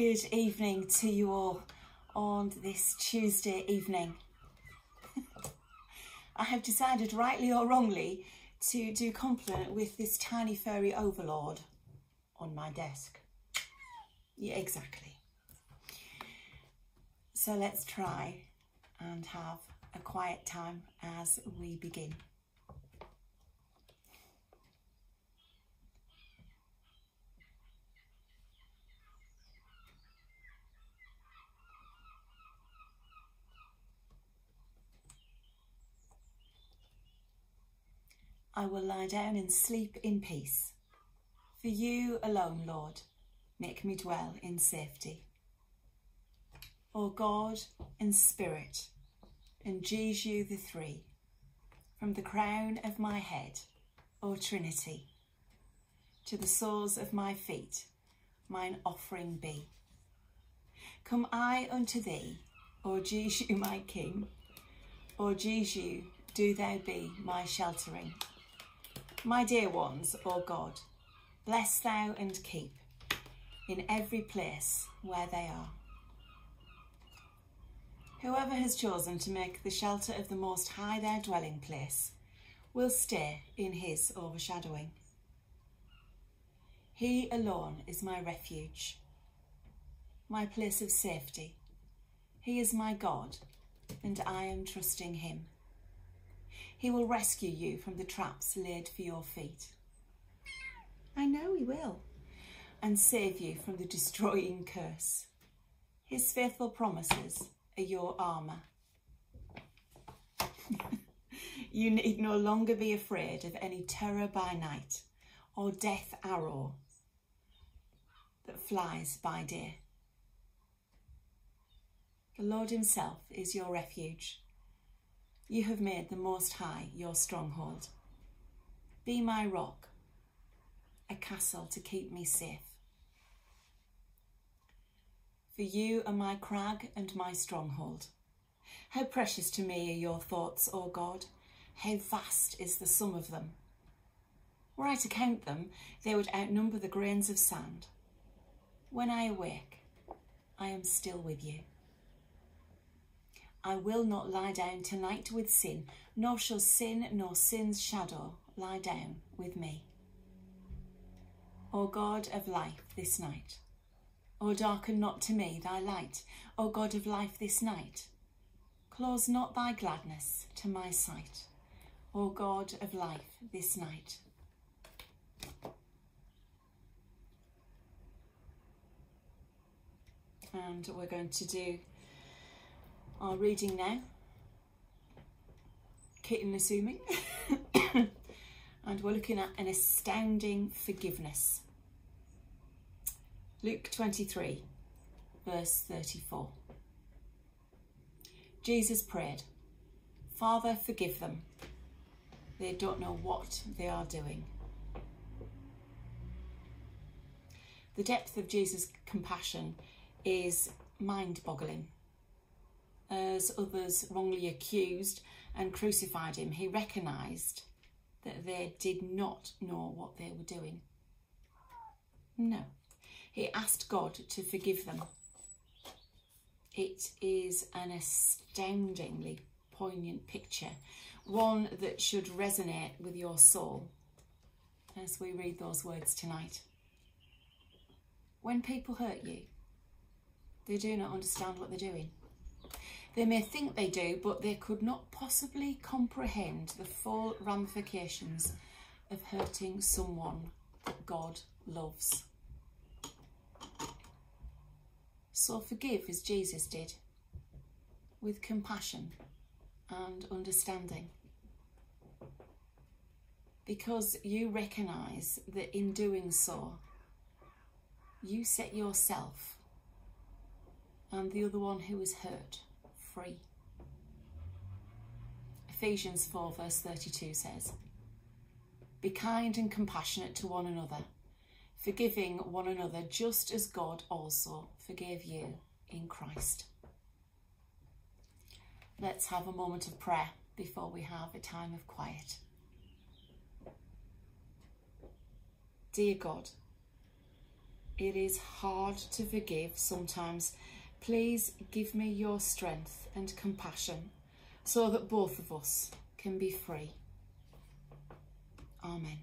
Good evening to you all on this Tuesday evening. I have decided, rightly or wrongly, to do Compline with this tiny furry overlord on my desk. Yeah, exactly. So let's try and have a quiet time as we begin. I will lie down and sleep in peace. For you alone, Lord, make me dwell in safety. O God and Spirit, and Jesu the Three, from the crown of my head, O Trinity, to the soles of my feet, mine offering be. Come I unto thee, O Jesu my King, O Jesu, do thou be my sheltering. My dear ones, O God, bless thou and keep in every place where they are. Whoever has chosen to make the shelter of the Most High their dwelling place will stay in his overshadowing. He alone is my refuge, my place of safety. He is my God, and I am trusting him. He will rescue you from the traps laid for your feet. I know he will. And save you from the destroying curse. His faithful promises are your armour. you need no longer be afraid of any terror by night or death arrow that flies by day. The Lord himself is your refuge you have made the Most High your stronghold. Be my rock, a castle to keep me safe. For you are my crag and my stronghold. How precious to me are your thoughts, O God. How vast is the sum of them. Were I to count them, they would outnumber the grains of sand. When I awake, I am still with you. I will not lie down tonight with sin, nor shall sin nor sin's shadow lie down with me. O God of life this night, O darken not to me thy light, O God of life this night, close not thy gladness to my sight, O God of life this night. And we're going to do our reading now. Kitten assuming. and we're looking at an astounding forgiveness. Luke 23, verse 34. Jesus prayed, Father, forgive them. They don't know what they are doing. The depth of Jesus' compassion is mind boggling as others wrongly accused and crucified him, he recognised that they did not know what they were doing. No. He asked God to forgive them. It is an astoundingly poignant picture, one that should resonate with your soul as we read those words tonight. When people hurt you, they do not understand what they're doing. They may think they do, but they could not possibly comprehend the full ramifications of hurting someone that God loves. So forgive as Jesus did, with compassion and understanding. Because you recognise that in doing so, you set yourself and the other one who is hurt free. Ephesians 4 verse 32 says, Be kind and compassionate to one another, forgiving one another just as God also forgave you in Christ. Let's have a moment of prayer before we have a time of quiet. Dear God, it is hard to forgive sometimes. Please give me your strength and compassion so that both of us can be free. Amen.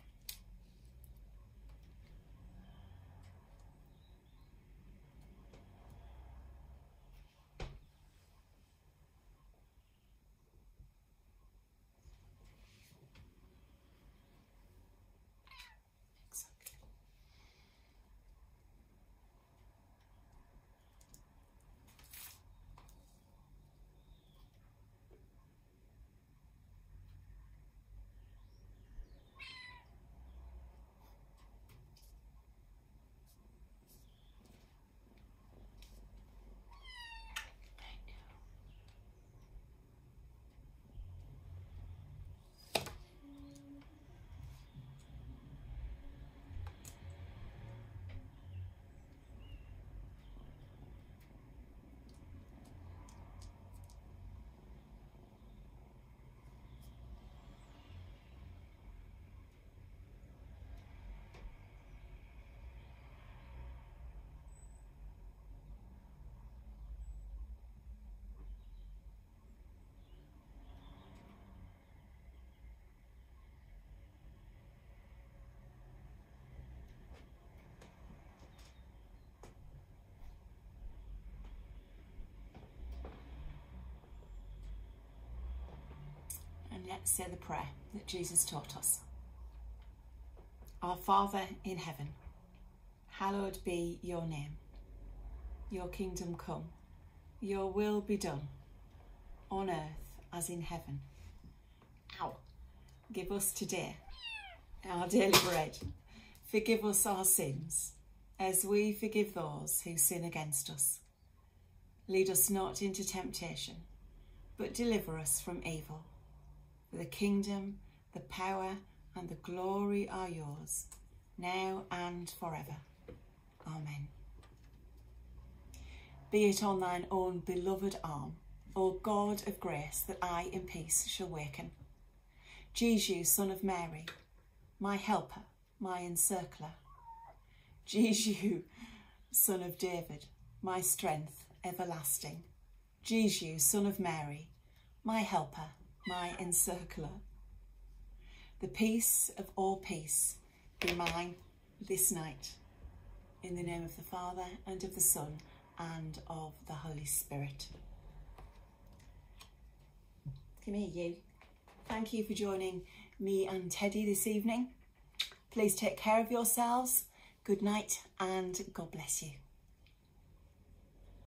and let's say the prayer that Jesus taught us. Our Father in heaven, hallowed be your name. Your kingdom come, your will be done, on earth as in heaven. Ow! Give us today our daily bread. Forgive us our sins, as we forgive those who sin against us. Lead us not into temptation, but deliver us from evil. The kingdom, the power, and the glory are yours, now and forever. Amen. Be it on thine own beloved arm, O God of grace, that I in peace shall waken. Jesus, Son of Mary, my helper, my encircler. Jesus, Son of David, my strength everlasting. Jesus, Son of Mary, my helper, my encircler. The peace of all peace be mine this night. In the name of the Father, and of the Son, and of the Holy Spirit. Come here, you. Thank you for joining me and Teddy this evening. Please take care of yourselves. Good night and God bless you.